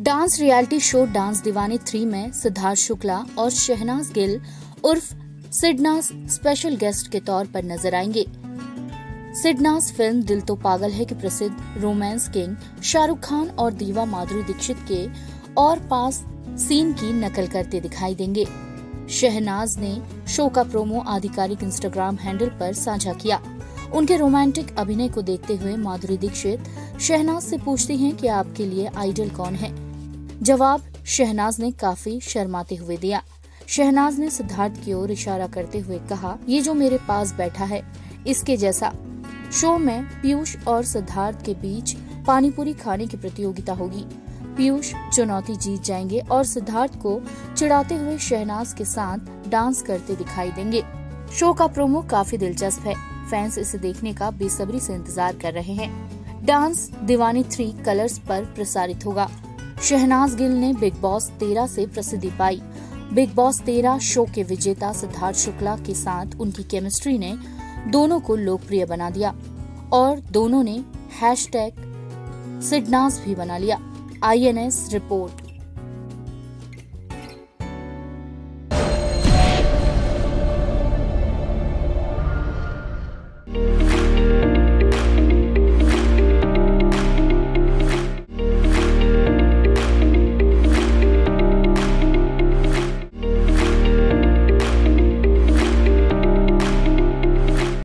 Dance reality show dance Deewani three में सिद्धार्थ शुक्ला और शहनाज गिल उर्फ़ सिडनास स्पेशल गेस्ट के तौर पर नज़र आएँगे। सिडनास फ़िल्म दिल तो पागल है के प्रसिद्ध रोमांस किंग शाहरुख खान और दीवा माधुरी दीक्षित के और पास सीन की नकल करते दिखाई देंगे। शहनाज ने शो का प्रोमो आधिकारिक इंस्टाग्राम हैंडल पर साझा किया। उनके रोमांटिक अभिनय को देखते हुए माधुरी दीक्षित शहनाज से पूछती हैं कि आपके लिए आइडल कौन है? जवाब, शहनाज ने काफ़ी शर्माते हुए दिया। शहनाज ने सिद्धार्थ की ओर इशारा करते हुए कहा, ये जो मेरे पास बैठा है, इसके जैसा। शो में पीयूष और सिद्धार्थ के बीच पानीपुरी खाने की प्रतियोगिता होगी। पीयूष चुनौती जीत जाएँगे और सिद्धार्थ को चिढ़ाते हुए शहनाज के साथ डांस करते दिखाई देंगे। शो का प्रोमो काफ़ी दिलचस्प है। फैंस इसे देखने का बेसब्री से इंतज़ार कर रहे हैं। डांस दीवानी थ्री कलर्स पर प्रसारित होगा। शहनाज गिल ने बिग बॉस तेरह से प्रसिद्धि पाई। बिग बॉस तेरह शो के विजेता सिद्धार्थ शुक्ला के साथ उनकी केमिस्ट्री ने दोनों को लोकप्रिय बना दिया और दोनों ने हैश टैग भी बना लिया। INS report